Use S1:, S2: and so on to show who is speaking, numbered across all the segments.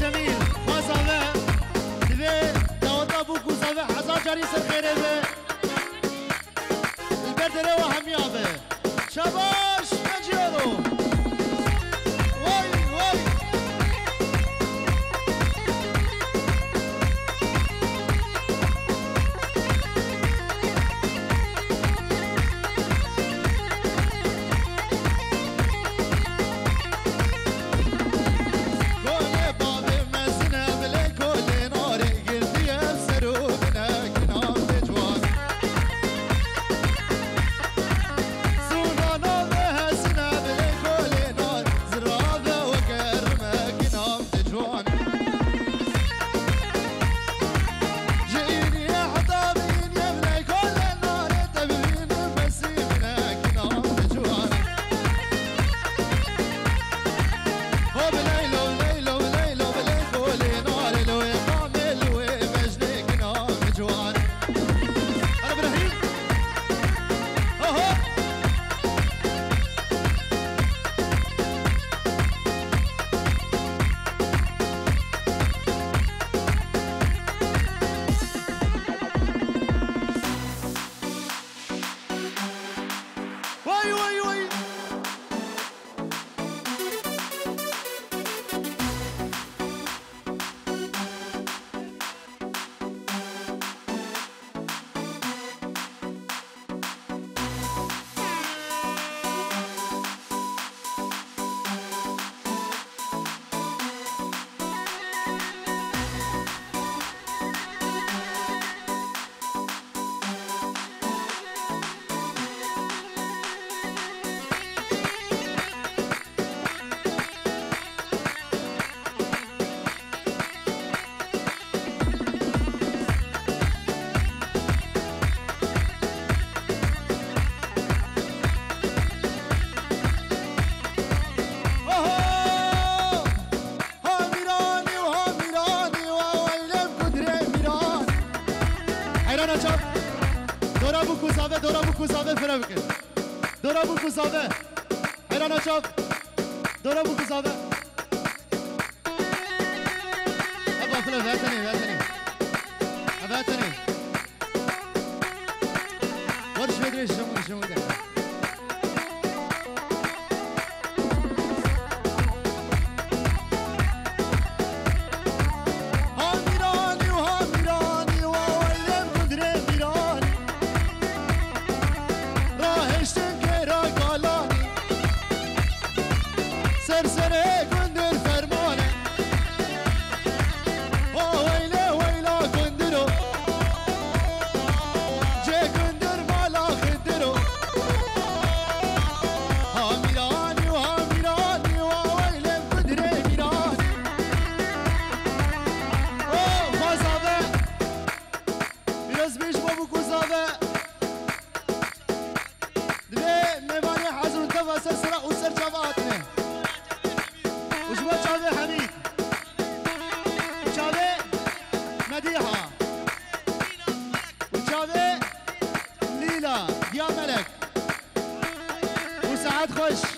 S1: جميل وصفا سفير توضبك وصفا حصل جريس الخير البدر وهم يابه شباب کنم که دورا بو کوزاوه ایران اچاف دورا بو کوزاوه ابا فلو وطنی وطنی وطنی ورش بدري شمون شمون Because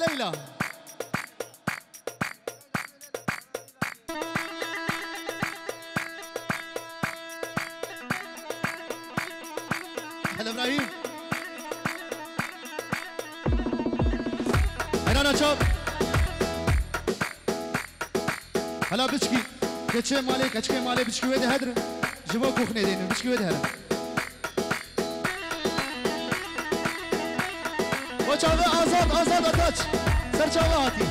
S1: ليلى. هلا إبراهيم. هلا شوف هلا بشكي. كتشي مالي كتشكي مالي بشكي ويدي هدر. جبوك وخنيدين بشكي ويدي هدر. سرچاوه آزاد آزاد آتاچ سرچاوه هاتی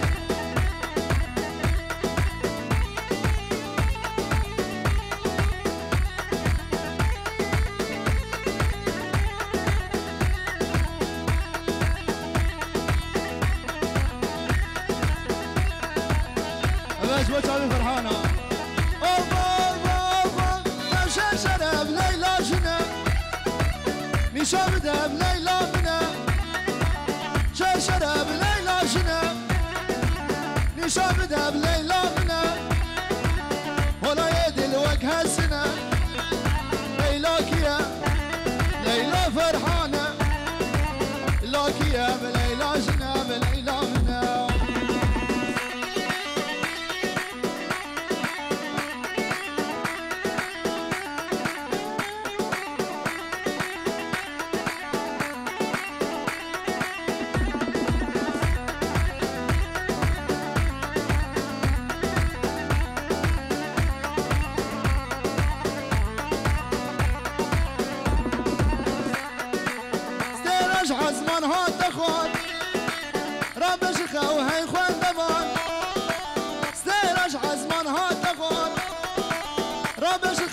S1: شاب دهب ليلى شب دب لیلا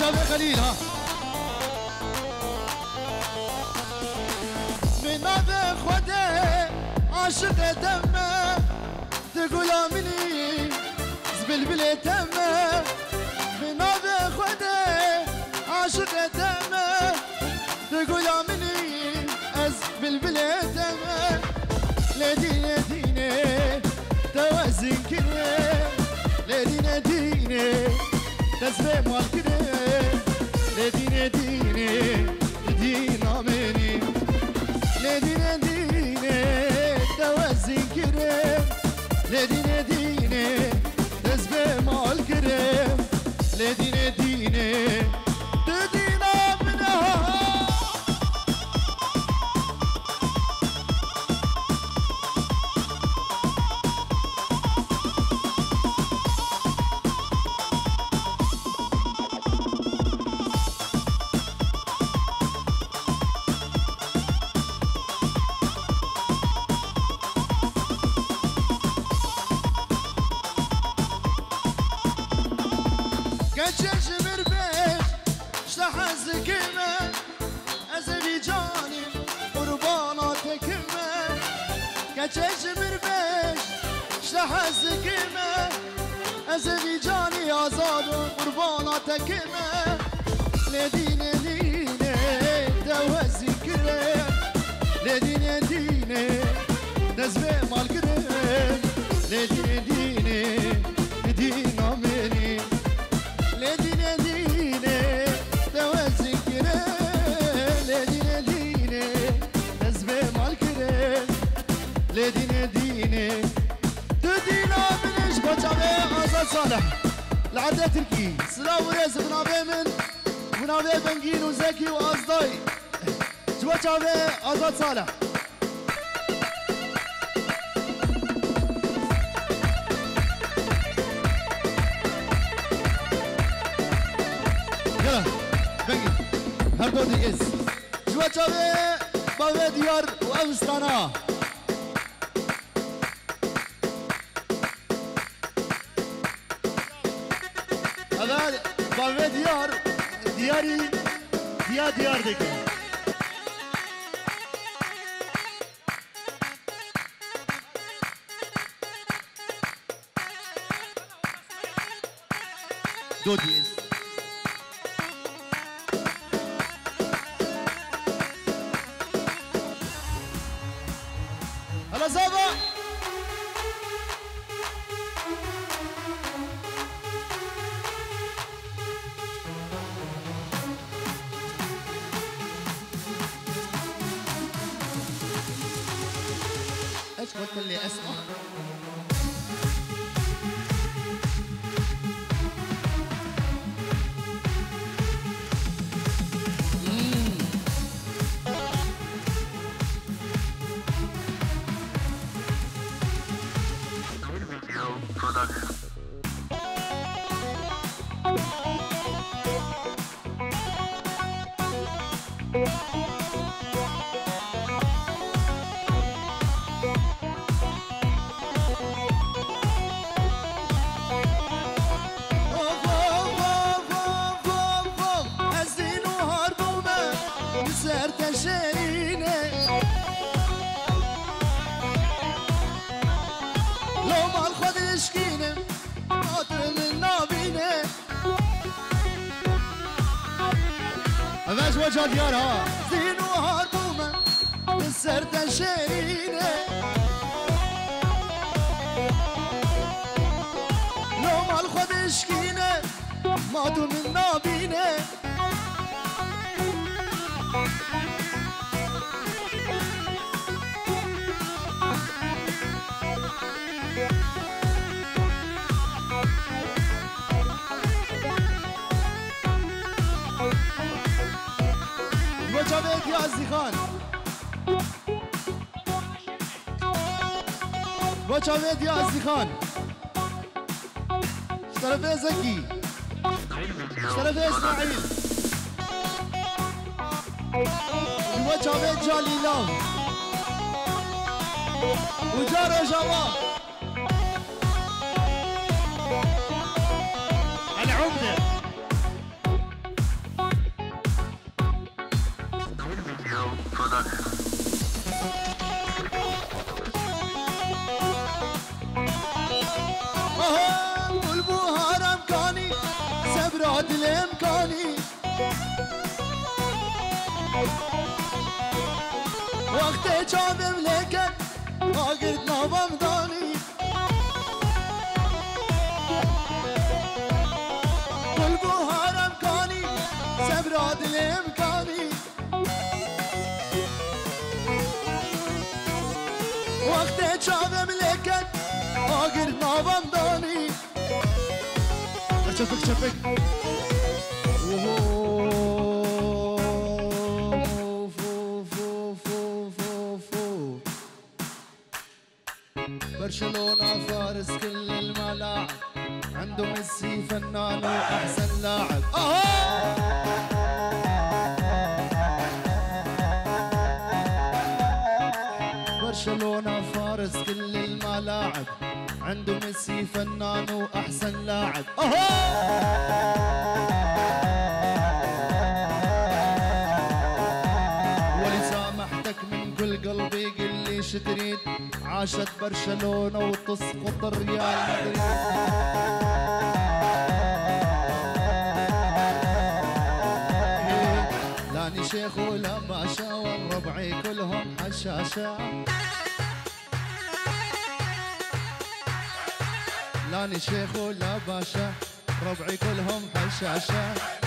S1: جاوي خليل ها من هذا خده عاشق دمه تقول مني زبلبل تمه من هذا خده عاشق دمه تقول مني از بالبلاد لدينا دينا توازن كده لدينا دينا تزبي مال دینه دینه دینا منی. لدینه دینه دوازی کرم لدینه كتشاش بربيت شلح الزكيمة أزلي جاني قربانا تكمة كتشاش بربيت شلح الزكيمة أزلي جاني أزاد قربانا تكمة لدينا دينا دوا الزكرة لدينا دينا نزبة مالقرة لدينا دينا لدين ديني تدينا من شبا شاغي آزاد صالح العداء تركي و وريز بنابي من. بنابي بنجين وزكي وأصداي شبا شاغي آزاد صالح يلا بنجي هردو ديز جوا شاغي باوي ديار وأمستانا Kadar Kahve Diyar, Diyari, Diyar Diyar'daki. Do this. قلت اللي أسمع. وجا زینو زين وهضومة السردة شيرينة لو مال خودش کینه ما دوم جاوید یا عزیز خان شطرف زکی شطرف اسماعیل. و جاوید جالیلا. و جا شما. الامکانی وقت چابم لکن آگرد نوام دانی. گل بوهارم کانی سبرا دلم امکانی وقت چابم لکن آگرد نوام دانی. چپک چپک. فارس كل الملاعب عنده ميسي فنان وأحسن لاعب. اهو برشلونة فارس كل الملاعب. عنده ميسي فنان وأحسن لاعب. اهو تريد عاشت برشلونة وتسقط الريال مدريد. لاني شيخ ولا باشا والربعي كلهم حشاشة. لاني شيخ ولا باشا ربعي كلهم حشاشة.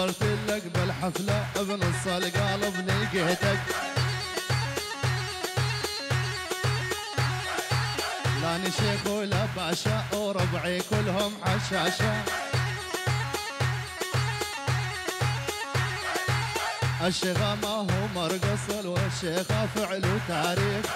S1: ودورت لك بالحفلة بنص القلب لقيتك لا نشيخ ولا باشا وربعي كلهم حشاشة الشيخة ما هو مرقص والشيخة فعل وتاريخ.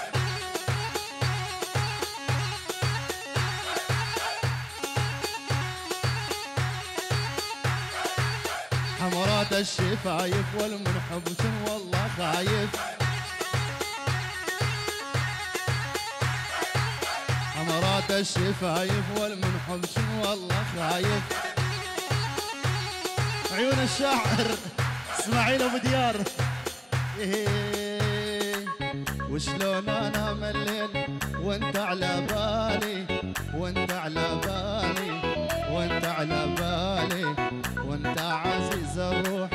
S1: حمرات الشفايف والمنحب والله خايف. حمرات الشفايف والمنحب والله خايف. عيون الشاعر إسماعيل أبو ديار. إيه وشلون أنا مليل وأنت على بالي وأنت على بالي. وانت على بالي وانت عزيز الروح.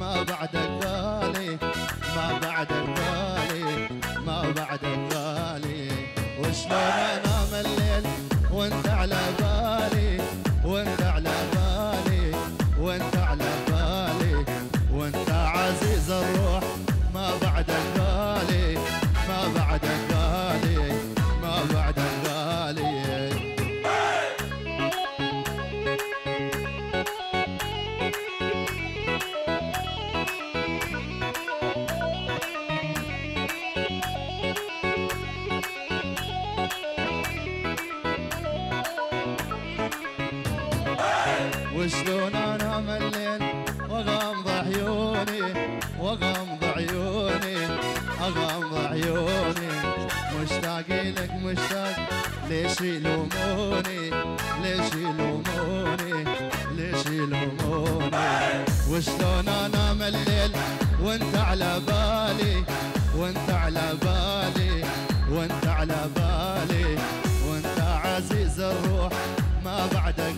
S1: ما بعدك غالي ما بعدك غالي ما بعدك غالي وشلون أنا عيوني واغمض عيوني أغمض عيوني. مشتاق لك مشتاق ليش يلوموني؟ ليش يلوموني؟ ليش يلوموني؟ وشلون أنا مليل وأنت على بالي؟ وأنت على بالي وأنت على بالي. وأنت عزيز الروح ما بعدك